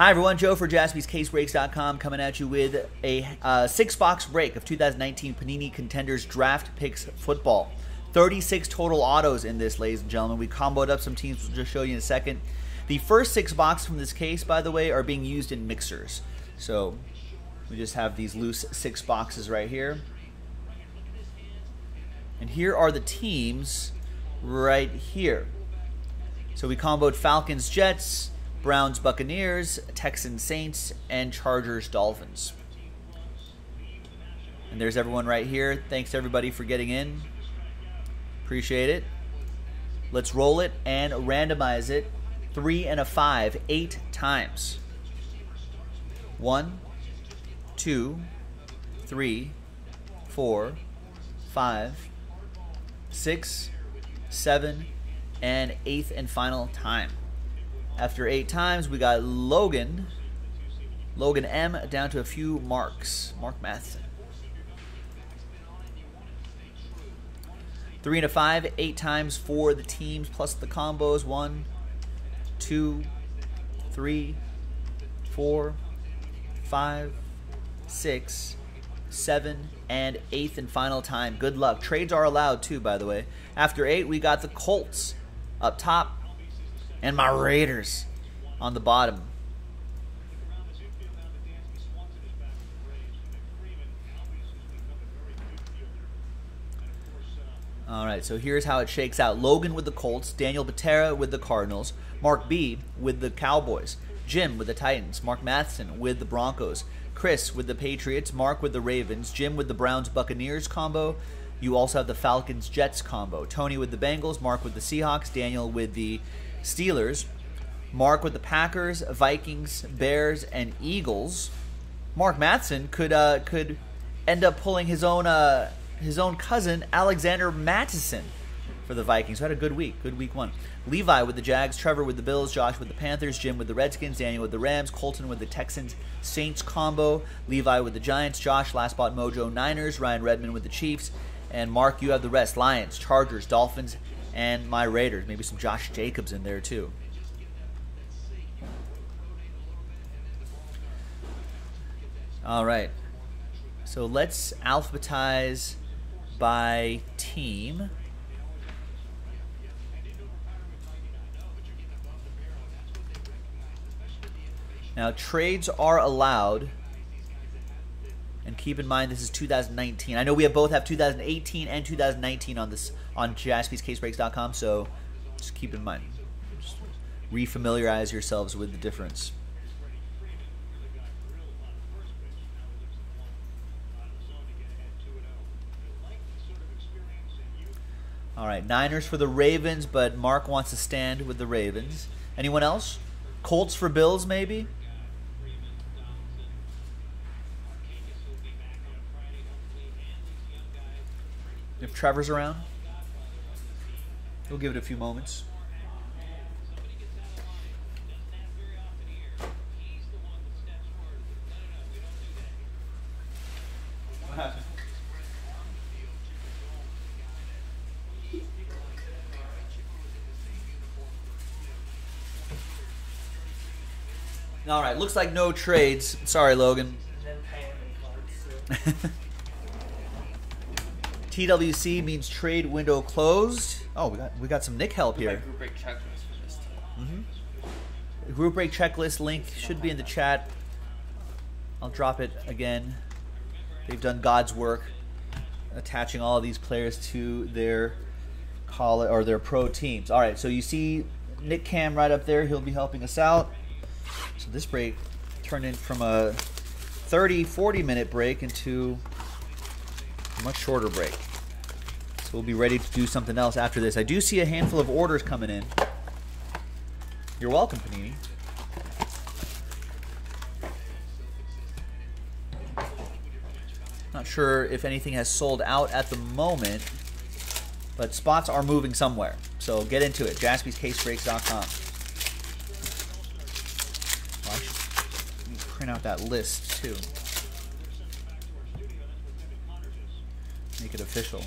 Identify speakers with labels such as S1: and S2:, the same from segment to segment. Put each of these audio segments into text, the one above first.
S1: Hi, everyone. Joe for jaspyscasebreaks.com coming at you with a uh, six box break of 2019 Panini Contenders Draft Picks Football. 36 total autos in this, ladies and gentlemen. We comboed up some teams, we'll just show you in a second. The first six boxes from this case, by the way, are being used in mixers. So we just have these loose six boxes right here. And here are the teams right here. So we comboed Falcons Jets, Browns Buccaneers, Texans Saints, and Chargers Dolphins. And there's everyone right here. Thanks everybody for getting in. Appreciate it. Let's roll it and randomize it. Three and a five, eight times. One, two, three, four, five, six, seven, and eighth and final time. After eight times, we got Logan. Logan M down to a few marks. Mark Matheson. Three and a five, eight times for the teams plus the combos. One, two, three, four, five, six, seven, and eighth and final time. Good luck. Trades are allowed too, by the way. After eight, we got the Colts up top and my Raiders on the bottom. All right, so here's how it shakes out. Logan with the Colts, Daniel Patera with the Cardinals, Mark B with the Cowboys, Jim with the Titans, Mark Matheson with the Broncos, Chris with the Patriots, Mark with the Ravens, Jim with the Browns Buccaneers combo. You also have the Falcons Jets combo. Tony with the Bengals, Mark with the Seahawks, Daniel with the Steelers, Mark with the Packers, Vikings, Bears, and Eagles. Mark Matson could uh, could end up pulling his own uh, his own cousin Alexander Mattison for the Vikings. Who had a good week, good week one. Levi with the Jags, Trevor with the Bills, Josh with the Panthers, Jim with the Redskins, Daniel with the Rams, Colton with the Texans, Saints combo, Levi with the Giants, Josh Last Spot Mojo Niners, Ryan Redmond with the Chiefs, and Mark you have the rest: Lions, Chargers, Dolphins, and my Raiders. Maybe some Josh Jacobs in there too. All right. So let's alphabetize by team. Now, trades are allowed. And keep in mind, this is 2019. I know we have both have 2018 and 2019 on this on jaspyscasebreaks.com, so just keep in mind. Just refamiliarize yourselves with the difference. All right, Niners for the Ravens, but Mark wants to stand with the Ravens. Anyone else? Colts for Bills, maybe? If Trevor's around, we'll give it a few moments. All right, looks like no trades. Sorry, Logan. TWC means trade window closed. Oh, we got we got some Nick help here.
S2: Group break checklist for this team. Mm-hmm.
S1: The group break checklist link should be in the chat. I'll drop it again. They've done God's work, attaching all of these players to their college or their pro teams. All right, so you see Nick Cam right up there. He'll be helping us out. So this break turned in from a 30, 40 minute break into a much shorter break. So we'll be ready to do something else after this. I do see a handful of orders coming in. You're welcome, Panini. Not sure if anything has sold out at the moment, but spots are moving somewhere. So get into it. JaspysCaseBreaks.com. Well, I print out that list too. Make it official.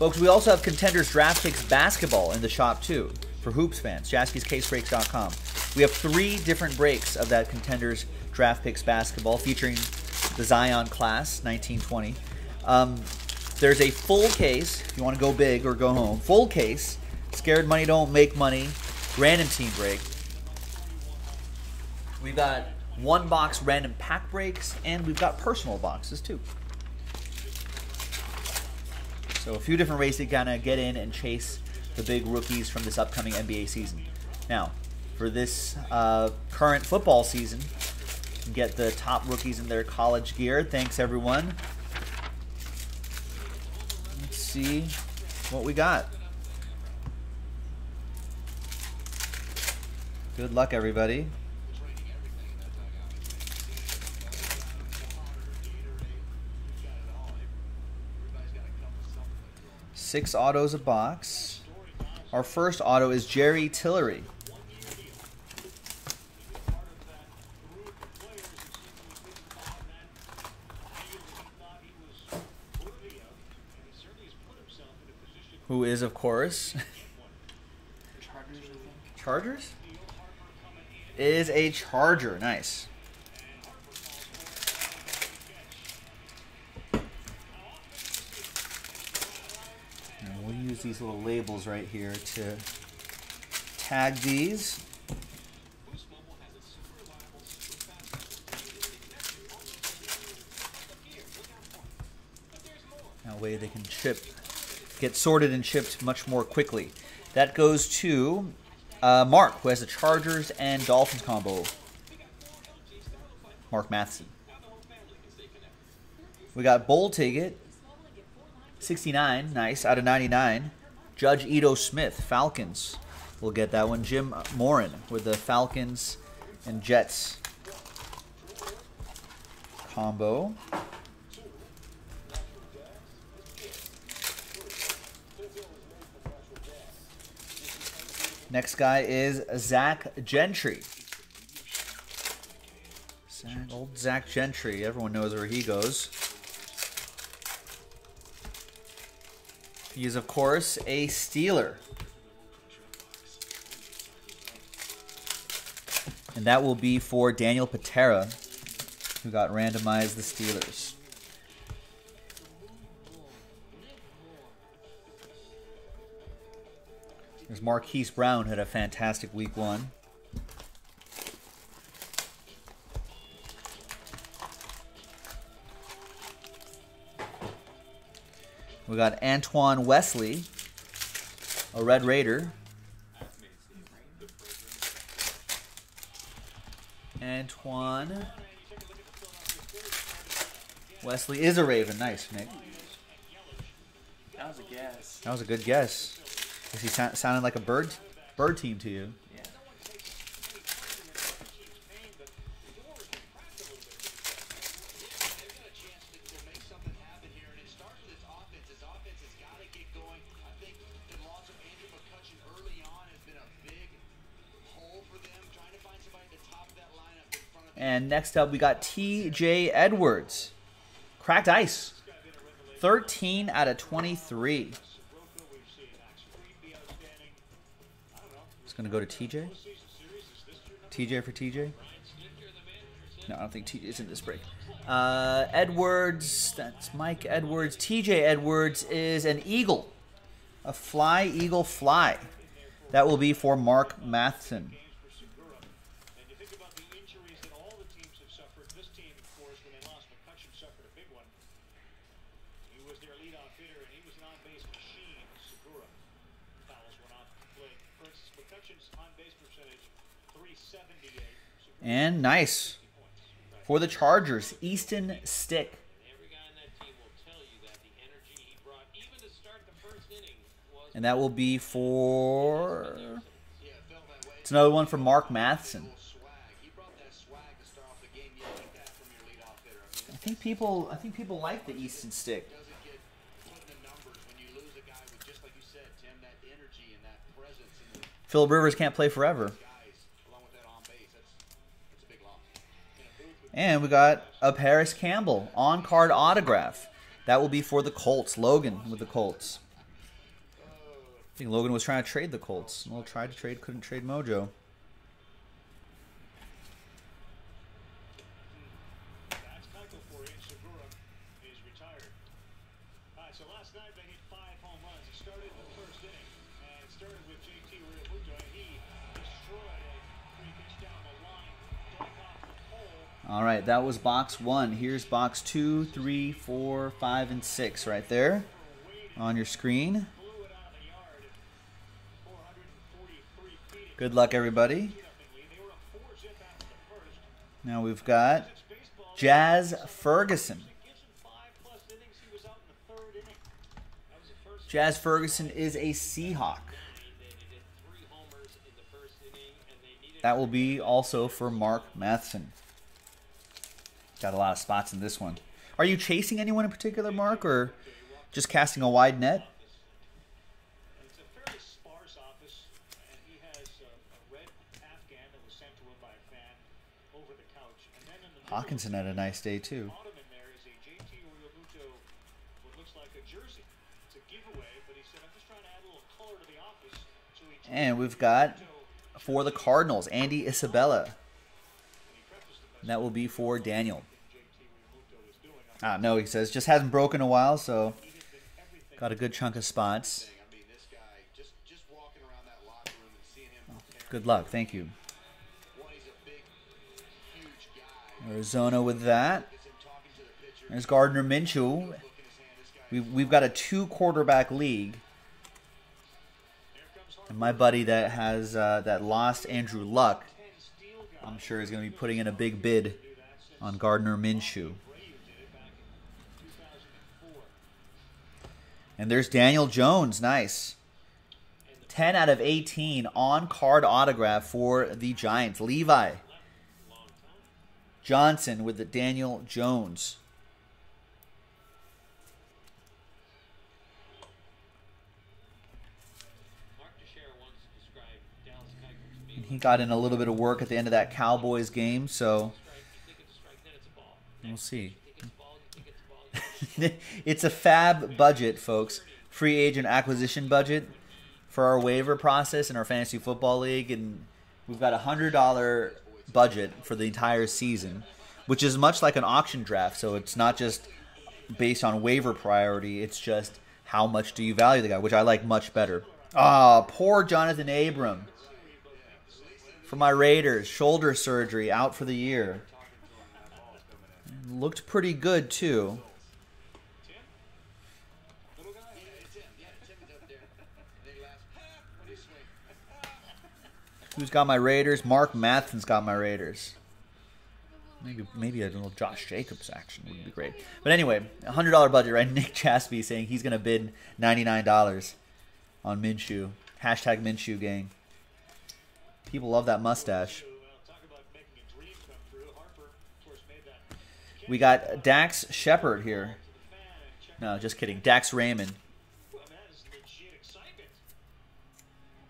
S1: Folks, we also have Contenders Draft Picks Basketball in the shop too. for hoops fans. JaspysCaseBreaks.com. We have three different breaks of that Contenders Draft Picks basketball featuring the Zion class 1920. Um, there's a full case if you want to go big or go home. Full case. Scared money don't make money. Random team break. We've got one box random pack breaks, and we've got personal boxes too. So a few different ways to kind of get in and chase the big rookies from this upcoming NBA season. Now, for this uh, current football season, get the top rookies in their college gear. Thanks, everyone. Let's see what we got. Good luck, everybody. Six autos a box. Our first auto is Jerry Tillery. Who is, of course,
S2: Chargers,
S1: Chargers? Is a Charger. Nice. And we'll use these little labels right here to tag these. That way they can ship, get sorted and shipped much more quickly. That goes to uh, Mark, who has the Chargers and Dolphins combo. Mark Matheson. We got Bowl Ticket, 69, nice, out of 99. Judge Ito Smith, Falcons. We'll get that one. Jim Morin with the Falcons and Jets combo. Next guy is Zach Gentry. Zach, old Zach Gentry. Everyone knows where he goes. He is, of course, a Steeler. And that will be for Daniel Patera, who got randomized the Steelers. There's Marquise Brown, had a fantastic week one. We got Antoine Wesley, a Red Raider. Antoine Wesley is a Raven. Nice, Nick.
S2: That was a guess.
S1: That was a good guess. Guess he sou- sounded like a bird bird team to you. Next up, we got T.J. Edwards, cracked ice, 13 out of 23. It's gonna go to TJ. TJ for TJ. No, I don't think TJ is in this break. Uh, Edwards, that's Mike Edwards. TJ Edwards is an eagle, a fly eagle fly. That will be for Mark Matheson.
S3: And you think about the injuries that all the teams have suffered. This team, of course, when they lost McCutcheon, suffered a big one. He was their leadoff hitter, and he was an on-base machine. Segura fouls one off the plate. For instance, McCutcheon's on-base percentage, 378. Segura,
S1: And nice for the Chargers, Easton Stick. And that will be for. It's another one for Mark Matheson. I think people, I think people like the Easton Stick. Philip Rivers can't play forever. And we got a Parris Campbell on card autograph. That will be for the Colts. Logan with the Colts. I think Logan was trying to trade the Colts. Well, tried to trade, couldn't trade Mojo.
S3: All right,
S1: that was box one. Here's box two, three, four, five, and six right there on your screen.
S3: Blew it out of the yard. 443 feet.
S1: Good luck, everybody. Now we've got. Jazz Ferguson. Jazz Ferguson is a Seahawk. That will be also for Mark Matheson. Got a lot of spots in this one. Are you chasing anyone in particular, Mark, or just casting a wide net?
S3: It's a fairly sparse office, and he has a, a red Afghan that was sent to him by a fan over the couch. And then in the middle
S1: Hawkinson had a nice day too.
S3: there is a JT Realmuto, what looks like a jersey. It's a giveaway, but he said, I'm just trying to add a little color to the office. So he took
S1: And we've got for the Cardinals, Andy Isabella.
S3: and he prefaced the best
S1: And that will be for Daniel. Ah, no, he says just hasn't broken a while, so got a good chunk of spots. Good luck, thank you. Arizona with that. There's Gardner Minshew. We've, we've got a two quarterback league. And my buddy that has uh, that lost Andrew Luck,
S3: 10 steal guy.
S1: I'm sure is going to be putting in a big bid on Gardner Minshew.
S3: Brayu did it back in 2004.
S1: And there's Daniel Jones, nice. 10 out of 18 on card autograph for the Giants. Levi Johnson with the Daniel Jones. And he got in a little bit of work at the end of that Cowboys game, so we'll
S4: You it's a
S1: fab budget, folks. Free agent acquisition budget for our waiver process in our fantasy football league, and we've got a hundred dollar budget for the entire season, which is much like an auction draft. So it's not just based on waiver priority; it's just how much do you value the guy, which I like much better. Ah, poor Johnathan Abram for my Raiders, shoulder surgery, out for the year. Looked pretty good too. Who's got my Raiders? Mark Matheson's got my Raiders. Maybe maybe a little Josh Jacobs action would be great. But anyway, a hundred dollar budget, right? Nick Jaspy saying he's gonna bid ninety nine dollars on Minshew. Hashtag Minshew gang. People love that mustache. We got Dax Shepard here.
S3: to.
S1: No, just kidding. Dax Raymond.
S3: Well, that is legit excitement.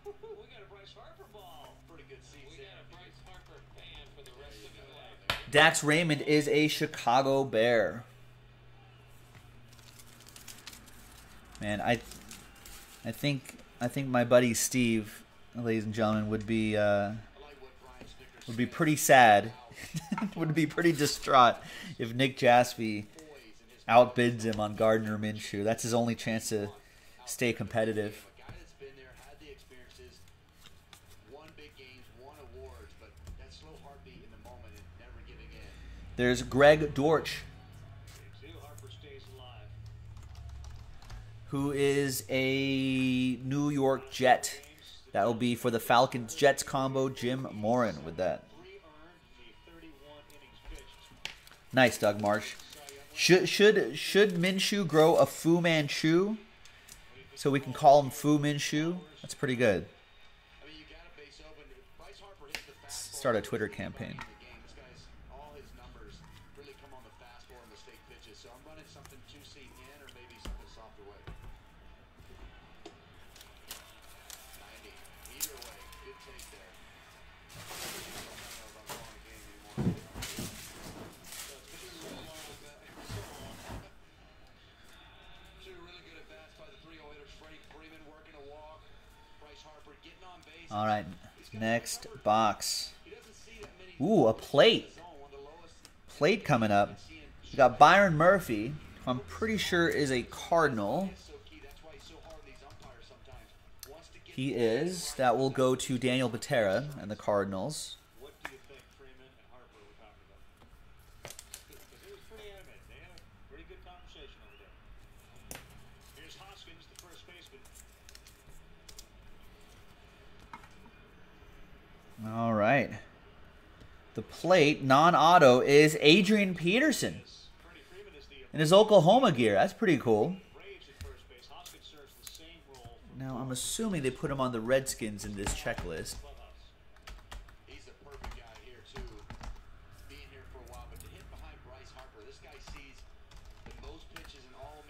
S3: We got a Bryce Harper ball.
S5: Pretty good seats
S4: We
S5: there.
S4: got a Bryce Harper fan for the rest of your life.
S1: Dax Raymond is a Chicago Bear. Man, I, I think I think my buddy Steve, ladies and gentlemen, would be uh, would be pretty sad, would be pretty distraught if Nick Jaspy outbids him on Gardner Minshew. That's his only chance to stay competitive. There's Greg Dortch, who is a New York Jet. That will be for the Falcons Jets combo. Jim Morin with that.
S3: Three earned, the 31 innings pitched.
S1: Nice, Doug Marsh. Should should should Minshew grow a Fu Manchu, so we can call him Fu Minshew? That's pretty good. Start a Twitter campaign.
S5: All
S1: right, next box. Ooh, a plate. Plate coming up. We got Byron Murphy, who I'm pretty sure is a Cardinal. He is. That will go to Daniel Patera and the Cardinals.
S3: What do you think Freeman and Harper were talking about? Because it was pretty animated. They had a pretty good conversation over there. Here's Hoskins, the first baseman.
S1: All right. The plate, non-auto, is Adrian Peterson in his Oklahoma gear. That's pretty cool. Now, I'm assuming they put him on the Redskins in this checklist.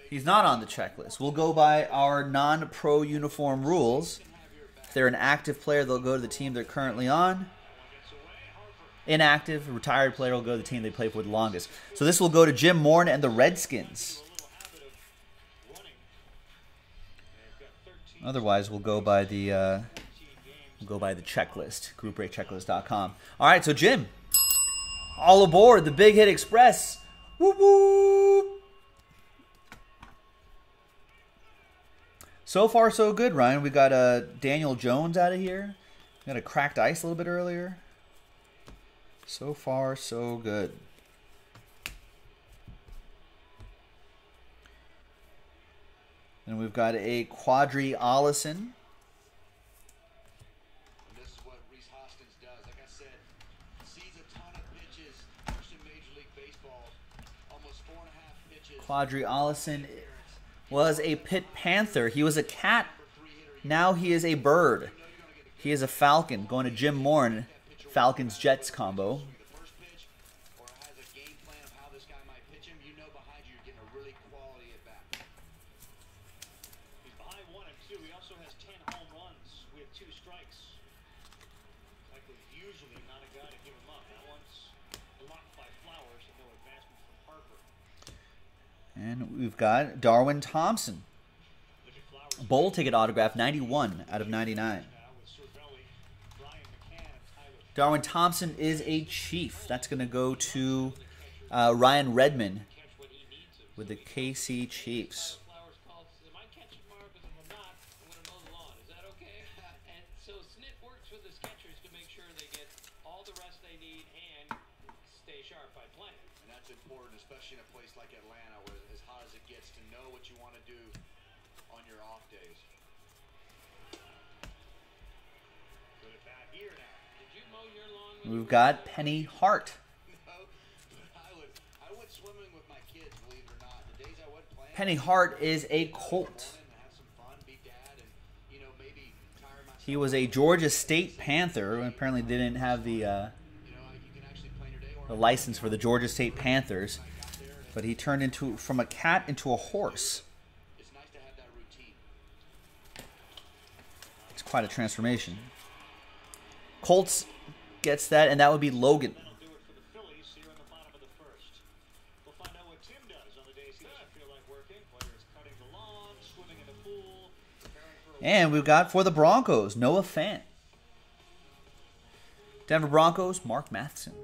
S5: He's
S1: not on the checklist. We'll go by our non-pro uniform rules. If they're an active player, they'll go to the team they're currently on. Inactive, retired player will go to the team they play for the longest. So this will go to Jim Morn and the Redskins.
S3: little habit of running. They've got 13
S1: Otherwise, we'll go by the uh, we'll go by the checklist, groupbreakchecklist.com. All right, so Jim, all aboard the Big Hit Express. Whoop. So far, so good, Ryan. We got uh, Daniel Jones out of here. We got a cracked ice a little bit earlier. So far, so good. And we've got a Qadree Ollison.
S5: And this is what Rhys Hoskins does. Like I said, sees a ton of pitches. First in Major League Baseball, almost four and a half pitches.
S1: Qadree Ollison was a Pit Panther. He was a cat. Now he is a bird. He is a falcon. Going to Jim Morn, Falcons Jets combo.
S5: The first pitch, or has a game plan of how this guy might pitch him. You know behind you, you're getting a really quality at bat.
S3: He's behind one and two. He also has 10 home runs with two strikes. Likely usually not a guy to give him up. That one's blocked by Flowers and no advancement from Harper.
S1: And we've got Darwin Thompson. Bowl ticket autograph 91 out of 99.
S3: now with Cervelli, Brian McCann, and Tyler
S1: Darwin Thompson is a Chief. That's going to go to uh, Ryan Redmond with the KC Chiefs.
S5: Have some fun, be dad, and you know maybe tire myself.
S1: He was a Georgia State Panther. Apparently, didn't have the uh,
S5: You know, you can actually plan your day. Or
S1: the license for the Georgia State Panthers,
S5: got there, and
S1: but he turned into from a cat into a horse.
S5: it's nice to have that routine.
S1: It's quite a transformation. Colts gets that, and that would be Logan.
S3: That'll do it for the Phillies here in the bottom of the first. We'll find out what Tim does on the days he doesn't feel like working, whether it's cutting the lawn, swimming in the pool, preparing for a
S1: And we've got for the Broncos, Noah Fant. Denver Broncos, Mark Matheson.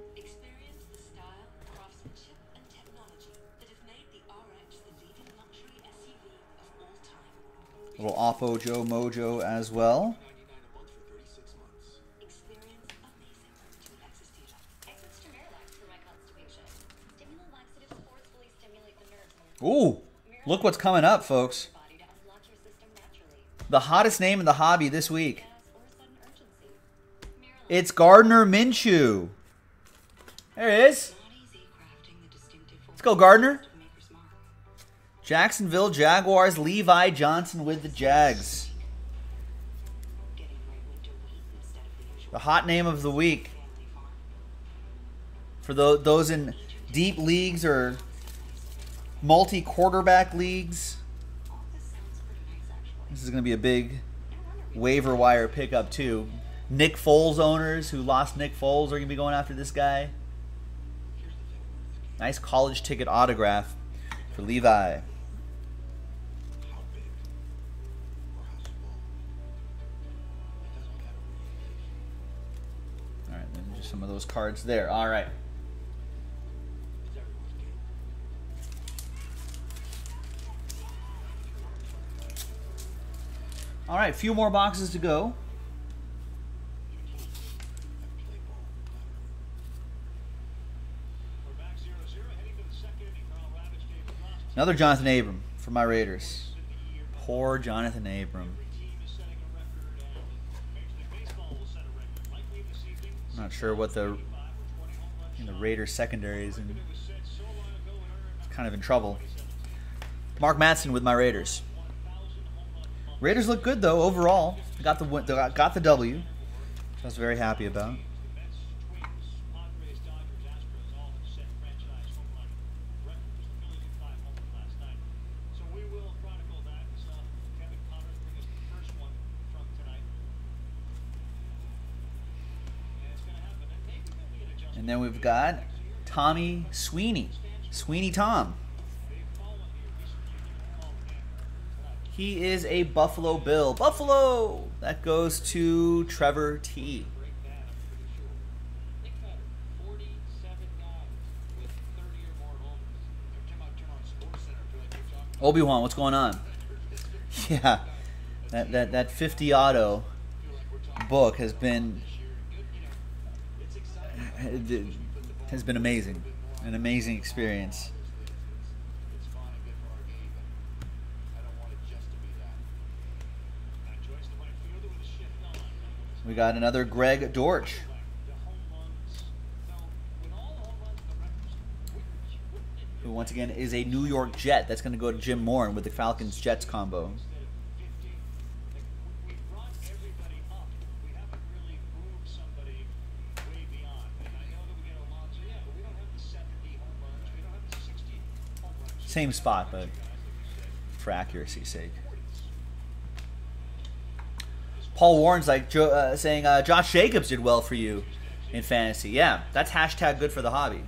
S1: Little Oppo Joe Mojo as well. Ooh, look what's coming up, folks. The hottest name in the hobby this week. It's Gardner Minshew. There it is. Let's go, Gardner. Jacksonville Jaguars, Levi Johnson with the Jags.
S6: The
S1: hot name of the week for tho- those in deep leagues or multi quarterback leagues.
S6: This
S1: is going to be a big waiver wire pickup, too. Nick Foles owners who lost Nick Foles are going to be going after this guy. Nice college ticket autograph for Levi. Some of those cards there. All right. All right, a few more boxes to go.
S3: We're back 0 0, heading to the second inning. Carl Ravage, David Ross.
S1: Another Johnathan Abram for my Raiders. Poor Johnathan Abram.
S3: every team is setting a record, and Major League Baseball will set a record. Likely this evening,
S1: Not sure what the
S3: 75 or 20 home runs
S1: in the. Raiders secondary is in, kind of in trouble. Mark Matson with my Raiders.
S3: 1,000 home run month.
S1: Raiders look good though overall. Got the got the W. I was very happy about.
S3: The Mets, Twins, Padres, Dodgers, Astros all have set franchise home run records. The Phillies did five home runs last night. So we will chronicle that. We saw Kevin Connors bring us the first one from tonight. And it's going to happen. And maybe there'll be an adjustment.
S1: And then we've got Tommy Sweeney. Sweeney Tom. He is a Buffalo Bill. Buffalo! That goes to Trevor T.
S4: break that, I'm pretty sure. Think about it. 47 guys with 30 or more homers.
S5: Every time I turn on SportsCenter, I feel like you're talking
S1: Obi Wan, what's going on? Yeah, that that that 50 auto book has been has been amazing, an amazing experience. We got another Greg Dortch. Who once again is a New York Jet. That's going to go to Jim Moore with the Falcons Jets combo.
S3: instead of 50. Like, we, we brought everybody up. We haven't really moved somebody way beyond. And I know that we get Alonso, yeah, but we don't have the 70 home runs. We don't have the 60 home runs.
S1: Same spot, but for accuracy's sake. Paul Warren's like uh, saying uh, Josh Jacobs did well for you in fantasy. Yeah, that's hashtag good for the hobby.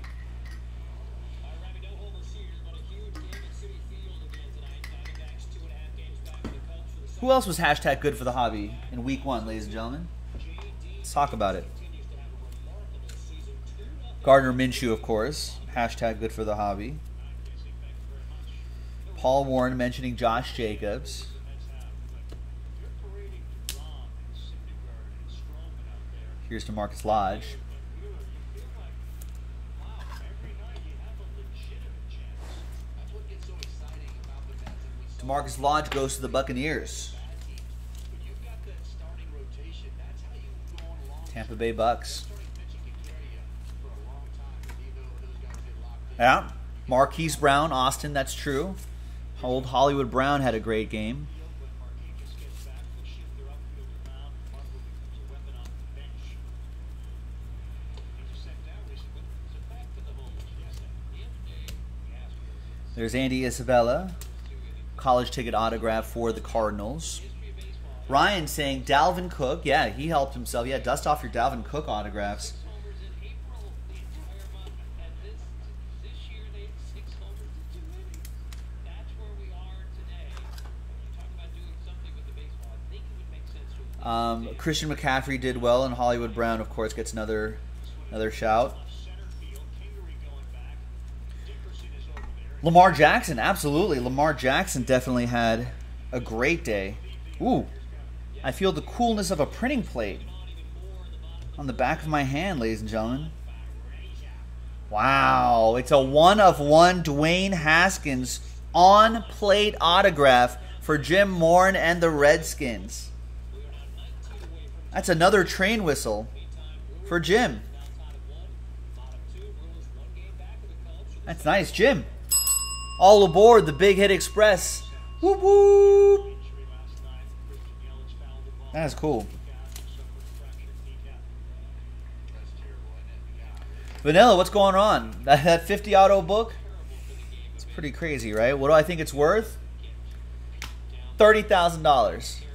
S1: Who else was hashtag good for the hobby in week one, ladies and gentlemen? Let's talk about it. Gardner Minshew, of course. Hashtag good for the hobby. Paul Warren mentioning Josh Jacobs. Here's to Marcus Lodge. DaMarkus Lodge goes to the Buccaneers. Tampa Bay Bucks. Yeah. Marquise Brown, Austin, that's true. Old Hollywood Brown had a great game. There's Andy Isabella. College ticket autograph for the Cardinals. Ryan saying Dalvin Cook. Yeah, he helped himself. Yeah, dust off your Dalvin Cook autographs.
S4: homers in April the entire month, and this this year they had six homers to too many. That's where we are today. When you talk about doing something with the baseball, I think it would make sense to at least
S1: Um, Christian McCaffrey did well, and Hollywood Brown, of course, gets another another shout. Lamar Jackson, absolutely. Lamar Jackson definitely had a great day. Ooh, I feel the coolness of a printing plate on the back of my hand, ladies and gentlemen. Wow, it's a one of one Dwayne Haskins on plate autograph for Jim Morn and the Redskins. That's another train whistle for Jim. That's nice, Jim. All aboard the Big Hit Express. Whoop whoop. That is cool. Vanilla, what's going on? That, that 50 auto book? It's pretty crazy, right? What do I think it's worth? $30,000.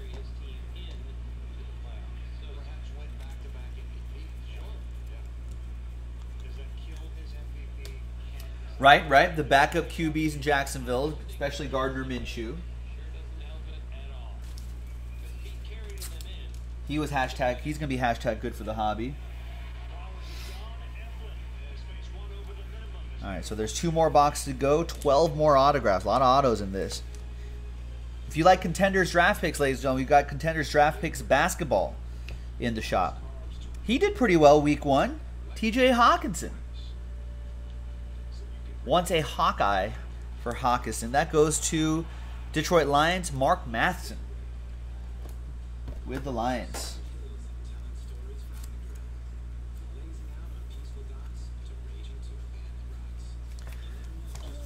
S1: Right, right. The backup QBs in Jacksonville, especially Gardner Minshew. He was hashtag. He's gonna be hashtag good for the hobby. All right, so there's two more boxes to go. Twelve more autographs. A lot of autos in this. If you like contenders draft picks, ladies and gentlemen, we've got contenders draft picks basketball in the shop. He did pretty well week one. T.J. Hockenson. Once a Hawkeye for Hockenson. That goes to Detroit Lions, Mark Matheson with the Lions.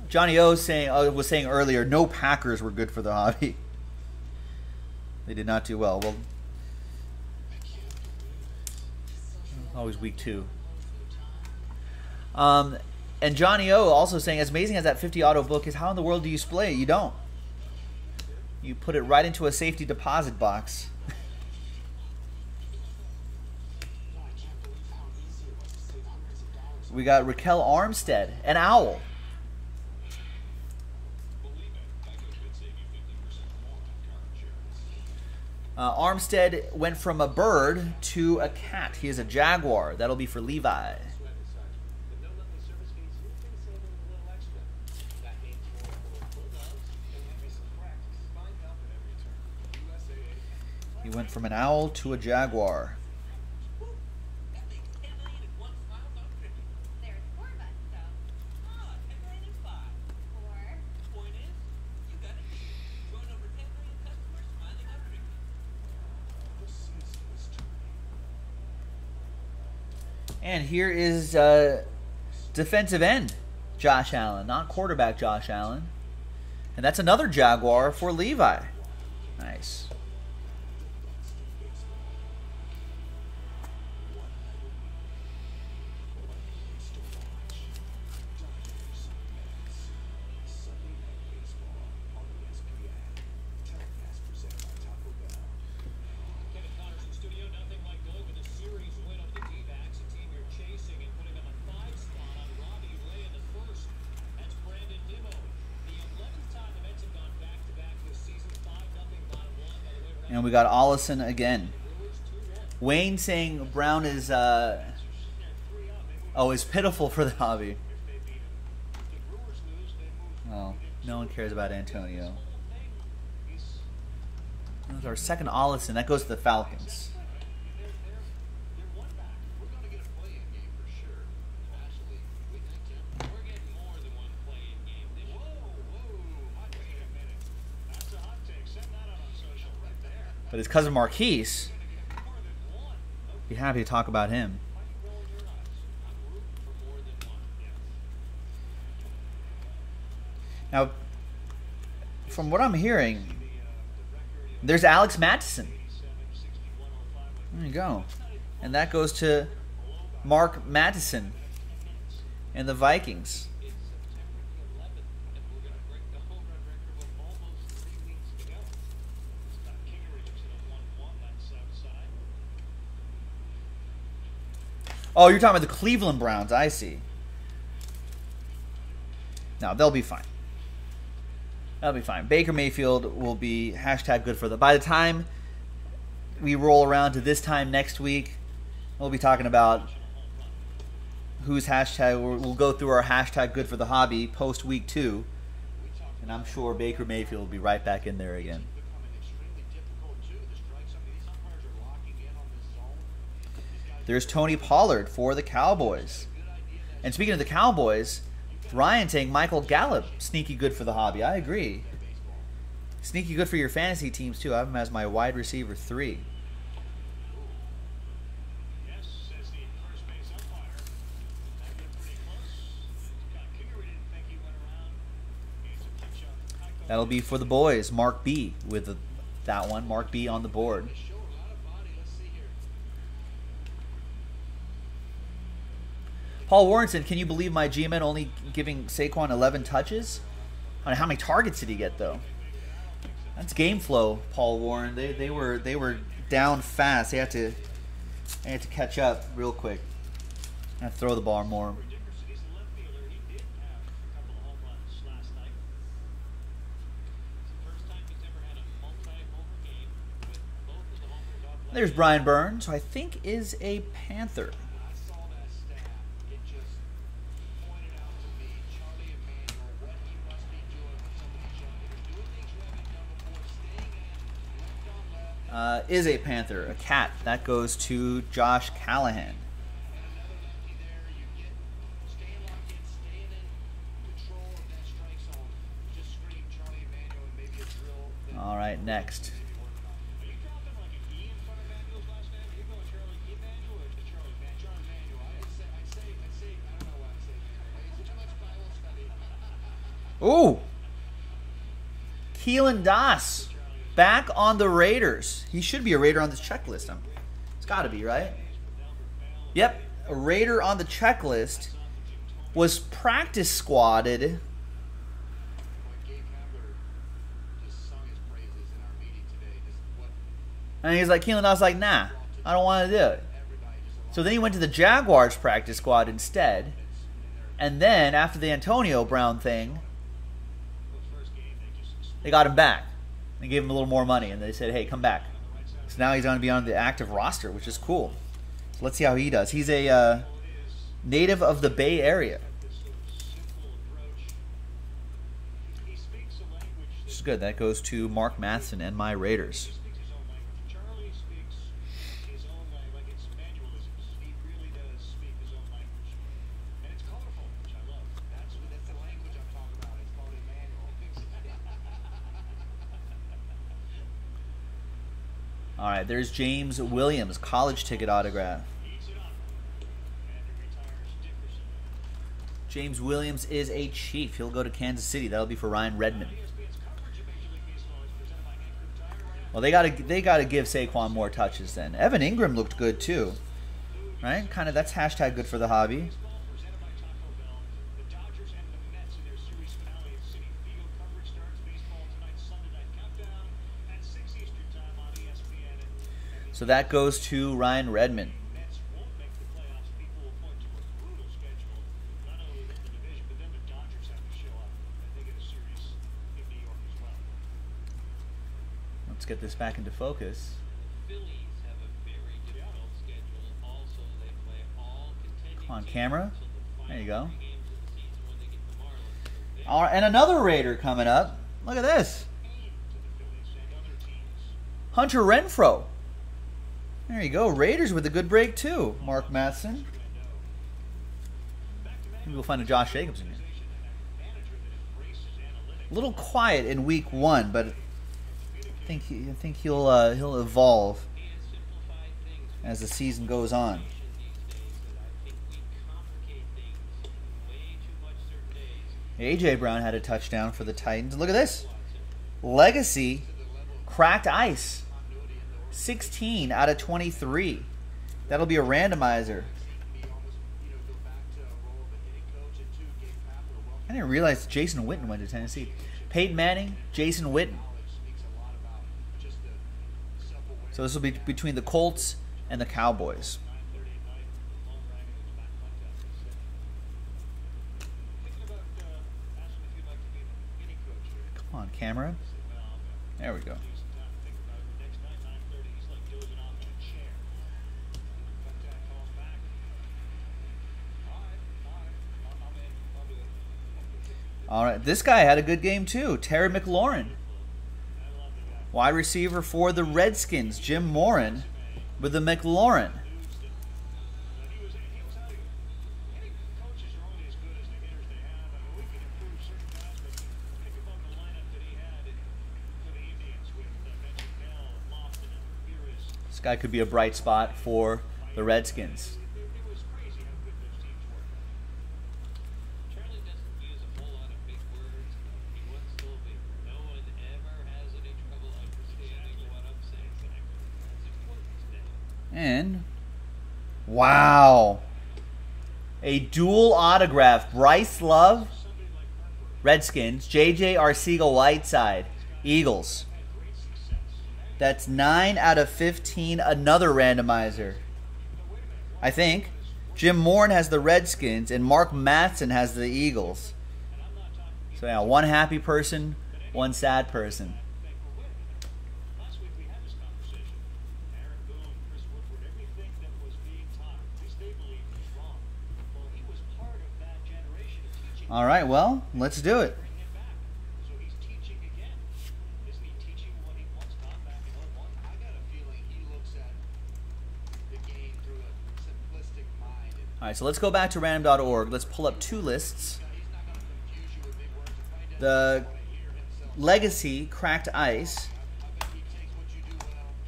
S1: Johnny O saying uh, was saying earlier, no Packers were good for the hobby. They did not do well. Well, always week two. Um, and Johnny O also saying, as amazing as that 50 auto book is, how in the world do you display it? You don't. You put it right into a safety deposit box. we got Ryquell Armstead, an owl. Uh, Armstead went from a bird to a cat. He is a jaguar. That'll be for Levi. He went from an owl to a jaguar. And here is uh, defensive end Josh Allen, not quarterback Josh Allen. And that's another Jaguar for Levi. Nice.
S3: Kevin Connors in studio. Nothing like going with a series win over the D-backs, a team you're chasing and putting them a five spot on Robbie Ray in the first. That's Brandon Nimmo. The 11th time the Mets have gone back to back this season. 5 nothing bottom one. By the way, we're
S1: And we got Ollison again. Wayne saying Brown is uh, oh is pitiful for the hobby. Oh, no one cares about Antonio. That's our second Ollison. That goes to the Falcons.
S5: We're going to get a play-in game for sure. Actually, we think, Tim.
S4: We're getting more than one play-in game this year.
S3: Wait a minute. That's a hot take. Send that out on social right there.
S1: But his cousin Marquise, be happy to talk about him. Now, from what I'm hearing, there's Alex Mattison. There you go. And that goes to Mark Mattison and the Vikings.
S4: It's September the 11th, and we're going to break the home run record with almost three weeks to go.
S3: Scott Kingery looks at a 1-1. That's outside.
S1: Oh, you're talking about the Cleveland Browns. I see. No, they'll be fine. They'll be fine. Baker Mayfield will be hashtag good for the. By the time we roll around to this time next week, we'll be talking about who's hashtag. We'll go through our hashtag good for the hobby post week two, and I'm sure Baker Mayfield will be right back in there again.
S5: Becoming extremely difficult, too. The strikes, I mean, these umpires are locking in on this zone.
S1: There's Tony Pollard for the Cowboys. And speaking of the Cowboys, Ryan saying Michael Gallup, sneaky good for the hobby. I agree. Sneaky good for your fantasy teams too. I have him as my wide receiver three. That'll be for the boys. Mark B with that one. Mark B on the board.
S5: Show a lot of body. Let's see here.
S1: Paul Warrenson, can you believe my G-Man only giving Saquon 11 touches? I how many targets did he get though? That's game flow, Paul Warren. They they were they were down fast. They had to they had to catch up real quick. And throw the ball more. There's Brian Burns, who I think is a Panther. Uh, is a Panther, a cat. That goes to Josh Callahan. All right, next. Ooh. Keelan Doss back on the Raiders. He should be a Raider on this checklist. Um, It's got to be, right? Yep. A Raider on the checklist was practice squatted. And he's like, Keelan Doss was like, nah, I don't want to do it. So then he went to the Jaguars practice squad instead. And then after the Antonio Brown thing, they got him back. They gave him a little more money and they said, hey, come back. So now he's going to be on the active roster, which is cool. So let's see how he does. He's a uh, native of the Bay Area. Which is good. That goes to Mark Matheson and my Raiders.
S3: speaks his own language. Charlie speaks his own language, like it's Manuelisms. He really does speak his own language, and it's colorful, which I love.
S5: that's what that's the language I'm talking about. It's called Emmanuel.
S1: All right, there's James Williams, college ticket autograph. James Williams is a Chief. He'll go to Kansas City. That'll be for Ryan Redmond. Well, they got to they got to give Saquon more touches. Then Evan Engram looked good too, right? Kind of that's hashtag good for the hobby.
S3: Baseball presented by Taco Bell. The Dodgers and the Mets in their series finale at Citi Field. Coverage starts baseball tonight's Sunday night countdown at 6 Eastern time on E ESPN. And, and the
S1: So that goes to Ryan Redmond.
S3: Mets won't make the playoffs. People will point to a brutal schedule, not only within the division, but then the Dodgers have to show up. And they get a series that goes to Ryan Redmond.
S1: Let's get this back into focus. Come on, camera. There you go. All right, and another Raider coming up. Look at this. Hunter Renfrow. There you go, Raiders with a good break too. Mark Matheson. Maybe we'll find a Josh Jacobs in here. A little quiet in week one, but I think I think he'll uh, he'll evolve as the season goes on. AJ Brown had a touchdown for the Titans. Look at this. Legacy cracked ice. 16 out of 23. That'll be a randomizer.
S5: Go
S1: I didn't realize Jason Witten went to Tennessee. Peyton Manning, Jason Witten. So this will be between the Colts and the Cowboys.
S3: 9:30 at night, the phone rang and it was Matt Montez. Thinking about uh, asking if you'd like to be the hitting coach here.
S1: Come on, camera.
S3: I said, well, I'll have
S1: There we go.
S3: some time to think about it. The next night, 9:30, he's like dozing off in a chair. But uh, calls back. All right, all right, I'm, I'm in. I'll do it.
S1: All right, this guy had a good game too. Terry McLaurin,
S3: the guy.
S1: wide receiver for the Redskins. Jim Morin with the McLaurin.
S3: And he was, he'll tell you, hitting coaches are only as good as the hitters they have. I mean, we can improve certain guys, but think about the lineup that he had in, for the Indians with uh, Benji Bell, Lofton, and Beerus.
S1: This guy could be a bright spot for the Redskins.
S3: It, it, it was crazy how good those teams were.
S4: Charlie doesn't use a whole lot of big words. He once told me, no one ever has any trouble understanding what I'm saying. That's important today.
S1: And wow, a dual autograph. Bryce Love, Redskins. J.J. Arcega Whiteside, Eagles. That's nine out of fifteen. Another randomizer. I think. Jim Morin has the Redskins, and Mark Matson has the Eagles. So yeah, one happy person, one sad person. All right, well, let's do it. All right, so let's go back to random.org. Let's pull up two lists. The Legacy Cracked Ice,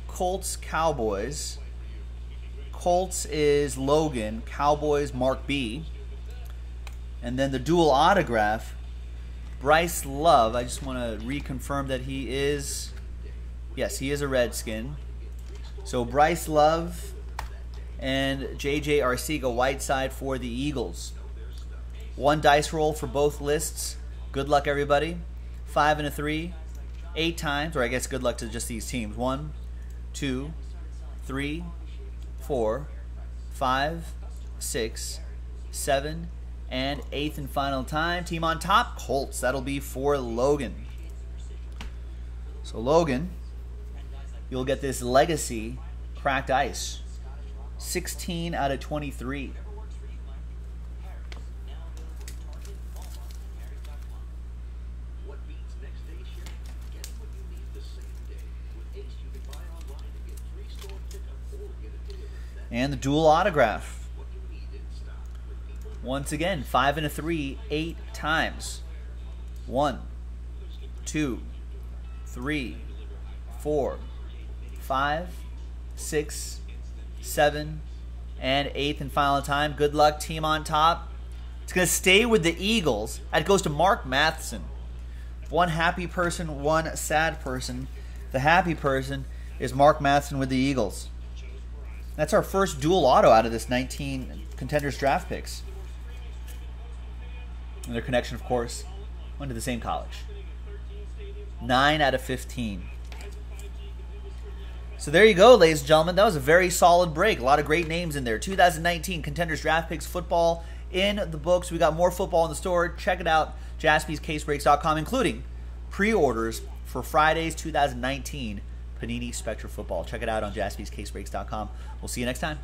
S1: Colts Cowboys. Colts is Logan, Cowboys Mark B. And then the dual autograph, Bryce Love. I just want to reconfirm that he is, yes, he is a Redskin. So Bryce Love and JJ Arcega Whiteside for the Eagles. One dice roll for both lists. Good luck, everybody. Five and a three, eight times, or I guess good luck to just these teams. One, two, three, four, five, six, seven, and eighth and final time. Team on top, Colts. That'll be for Logan. So, Logan, you'll get this legacy cracked ice. 16 out of 23.
S7: What beats next day shipping? Getting what you need the same day. With Ace, you can buy online and get free store pickup or get it delivered. That's
S1: And the dual autograph.
S7: what you need in stock. With people
S1: Once again, five and a three, eight times. One, two, three, four, five, six, seven, and eighth and final time. Good luck, team on top. It's going to stay with the Eagles. It goes to Mark Matheson. One happy person, one sad person. The happy person is Mark Matheson with the Eagles. That's our first dual auto out of this 19 contenders draft picks. And their connection, of course, went to the same college. 9 out of 15. So there you go, ladies and gentlemen. That was a very solid break. A lot of great names in there. 2019 Contenders Draft Picks football in the books. We got more football in the store. Check it out, jaspyscasebreaks.com, including pre-orders for Friday's 2019 Panini Spectra football. Check it out on jaspyscasebreaks.com. We'll see you next time.